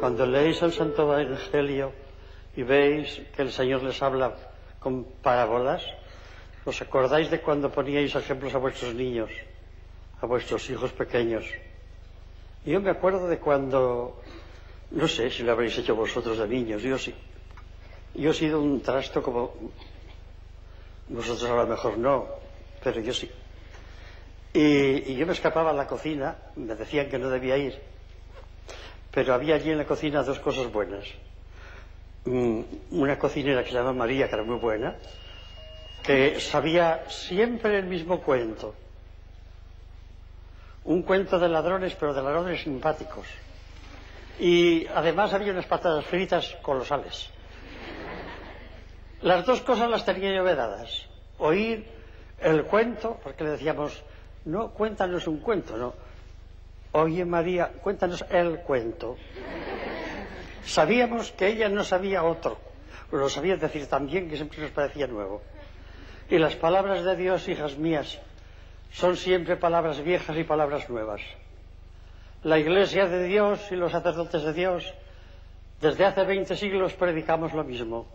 Cuando leéis el Santo Evangelio y veis que el Señor les habla con parábolas, ¿os acordáis de cuando poníais ejemplos a vuestros niños, a vuestros hijos pequeños? Yo me acuerdo de cuando, no sé si lo habréis hecho vosotros de niños, yo sí. Yo he sido un trasto como vosotros a lo mejor no, pero yo sí. Y, y, yo me escapaba a la cocina, me decían que no debía ir, pero había allí en la cocina dos cosas buenas. Mm, una cocinera que se llama María, que era muy buena, que sabía siempre el mismo cuento. Un cuento de ladrones, pero de ladrones simpáticos. Y además había unas patatas fritas colosales. Las dos cosas las tenía yo vedadas. Oír el cuento, porque le decíamos, no, cuéntanos un cuento, no. Oye María, cuéntanos el cuento. Sabíamos que ella no sabía otro, lo sabía decir también que siempre nos parecía nuevo. Y las palabras de Dios, hijas mías, son siempre palabras viejas y palabras nuevas. La Iglesia de Dios y los sacerdotes de Dios, desde hace veinte siglos predicamos lo mismo